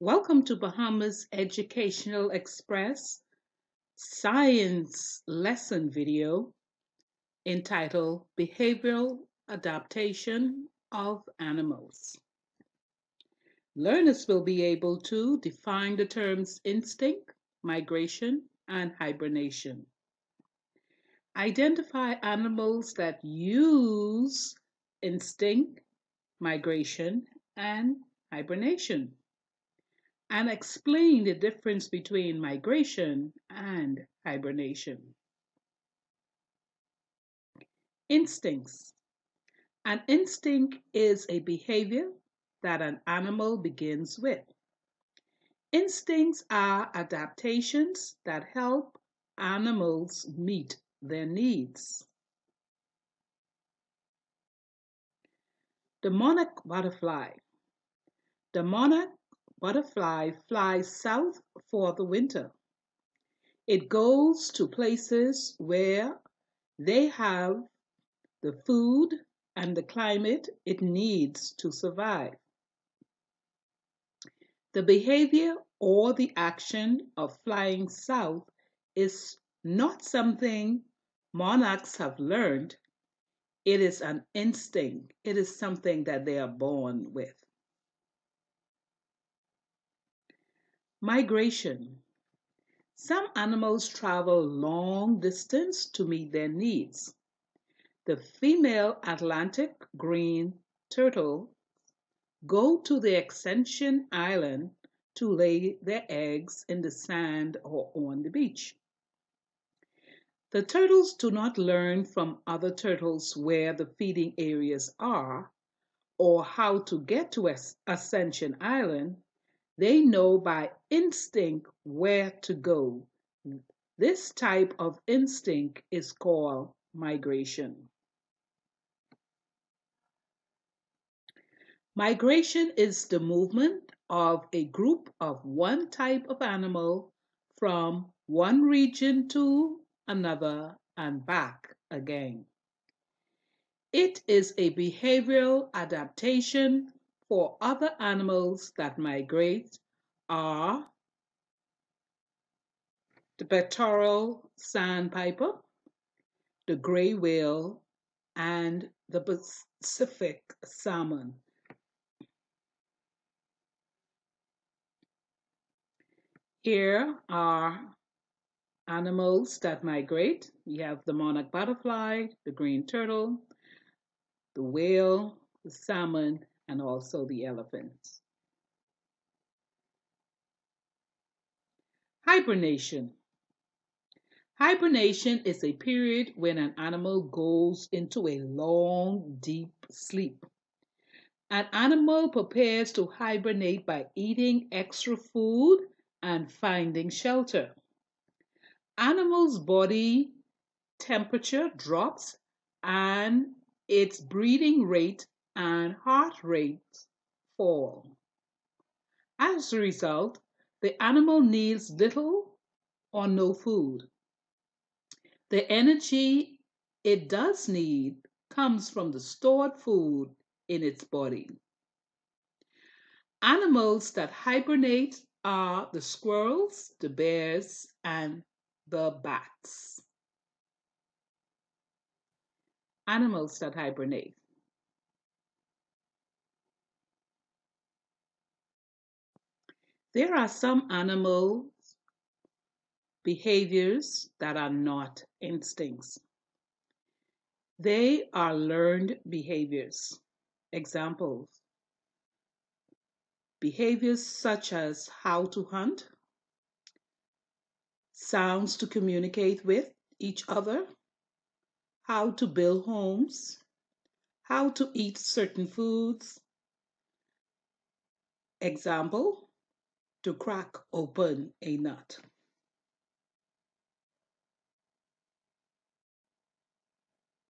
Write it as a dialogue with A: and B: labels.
A: Welcome to Bahamas Educational Express science lesson video entitled Behavioral Adaptation of Animals. Learners will be able to define the terms instinct, migration, and hibernation. Identify animals that use instinct, migration, and hibernation and explain the difference between migration and hibernation. Instincts. An instinct is a behavior that an animal begins with. Instincts are adaptations that help animals meet their needs. The monarch butterfly. The monarch butterfly flies south for the winter. It goes to places where they have the food and the climate it needs to survive. The behavior or the action of flying south is not something monarchs have learned. It is an instinct. It is something that they are born with. Migration. Some animals travel long distance to meet their needs. The female Atlantic green turtle go to the Ascension Island to lay their eggs in the sand or on the beach. The turtles do not learn from other turtles where the feeding areas are or how to get to Ascension Island they know by instinct where to go. This type of instinct is called migration. Migration is the movement of a group of one type of animal from one region to another and back again. It is a behavioral adaptation for other animals that migrate are the pectoral sandpiper, the gray whale, and the Pacific salmon. Here are animals that migrate. We have the monarch butterfly, the green turtle, the whale, the salmon, and also the elephants. Hibernation. Hibernation is a period when an animal goes into a long, deep sleep. An animal prepares to hibernate by eating extra food and finding shelter. Animal's body temperature drops and its breathing rate and heart rate fall. As a result, the animal needs little or no food. The energy it does need comes from the stored food in its body. Animals that hibernate are the squirrels, the bears, and the bats. Animals that hibernate. There are some animal behaviors that are not instincts. They are learned behaviors. Examples behaviors such as how to hunt, sounds to communicate with each other, how to build homes, how to eat certain foods. Example to crack open a nut.